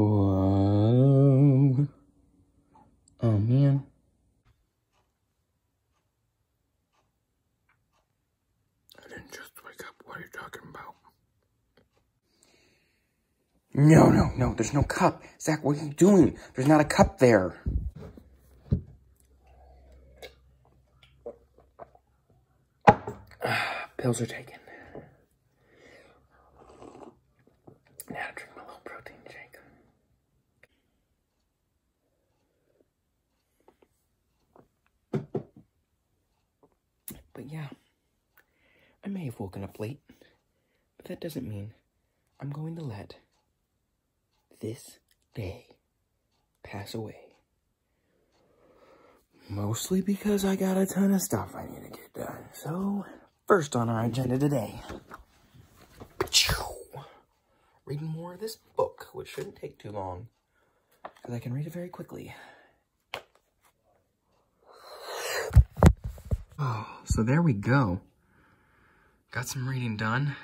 Whoa. Oh, man. I didn't just wake up. What are you talking about? No, no, no. There's no cup. Zach, what are you doing? There's not a cup there. Pills are taken. Now drink my little protein shake. But yeah, I may have woken up late, but that doesn't mean I'm going to let this day pass away. Mostly because I got a ton of stuff I need to get done. So, first on our agenda today, reading more of this book, which shouldn't take too long, because I can read it very quickly. Oh, so there we go. Got some reading done.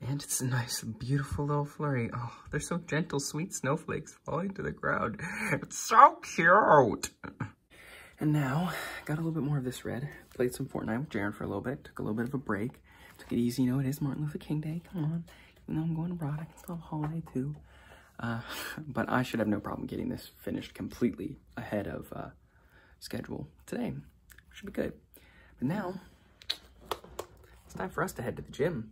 And it's a nice, beautiful little flurry. Oh, they're so gentle, sweet snowflakes falling to the ground. It's so cute. And now, got a little bit more of this read. Played some Fortnite with Jaren for a little bit. Took a little bit of a break. Took it easy. You know, it is Martin Luther King Day. Come on. Even though I'm going abroad, I can still have a holiday too. Uh, but I should have no problem getting this finished completely ahead of uh, schedule today. Should be good. But now, it's time for us to head to the gym.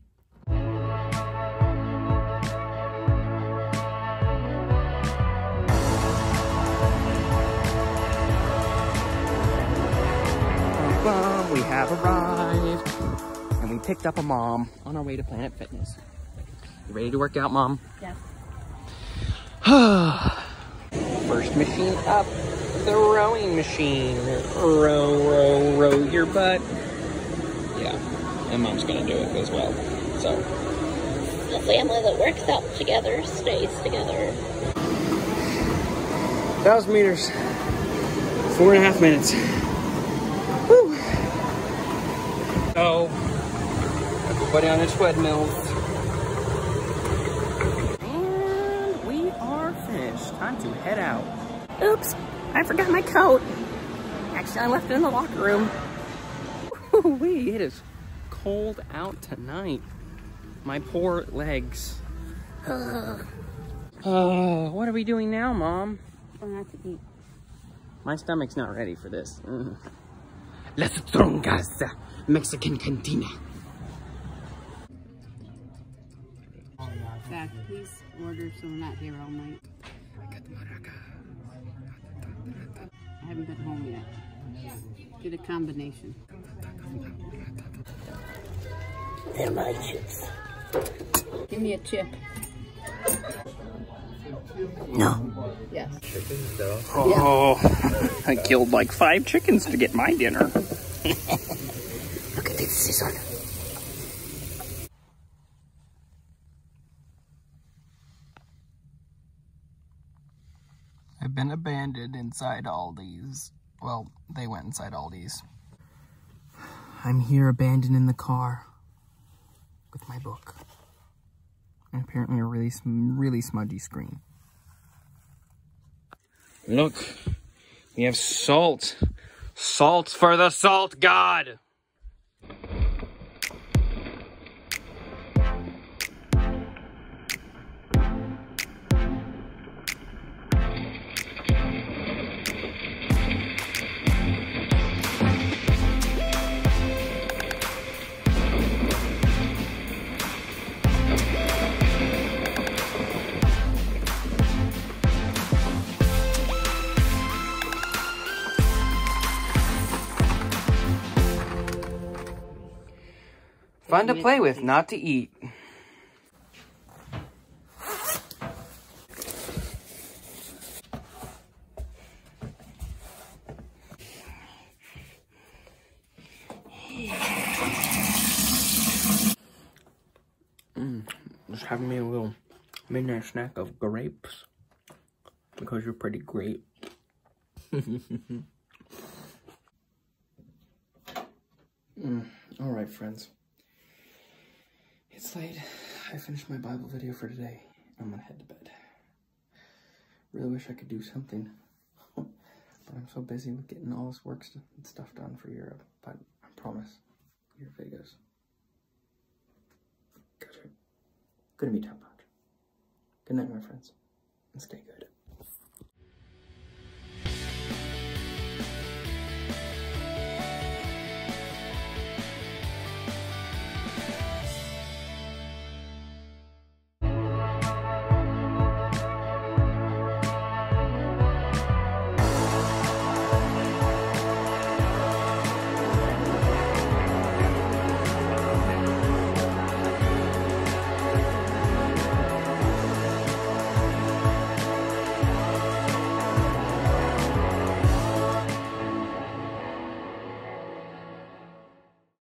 Bum, we have arrived. And we picked up a mom on our way to Planet Fitness. You ready to work out, mom? Yeah. First machine up, the rowing machine. Row, row, row your butt. Yeah, and mom's gonna do it as well. So, The family that works out together stays together. thousand meters, four and a half minutes. Woo. So, everybody on their treadmills. And we are finished. Time to head out. Oops, I forgot my coat. Actually, I left it in the locker room. Wee, it is cold out tonight. My poor legs. Uh, what are we doing now, Mom? Going out to eat. My stomach's not ready for this. Mm. Las Trongas Mexican Cantina. Zach, please order so we're not here all night. I haven't been home yet. Get a combination. They're my chips. Give me a chip. No. Yes. Oh, I killed like five chickens to get my dinner. Look at this scissor. I've been abandoned inside Aldi's. Well, they went inside Aldi's. I'm here abandoned in the car with my book. And apparently a really, really smudgy screen. Look, we have salt. Salt for the salt god. Fun to play with, not to eat. Mm, just having me a little midnight snack of grapes because you're pretty great. mm, all right, friends. It's late. I finished my Bible video for today. I'm gonna head to bed. Really wish I could do something. but I'm so busy with getting all this work st stuff done for Europe. But I promise, your. Good. Good to meet Top Punch. Good night, my friends. And stay good.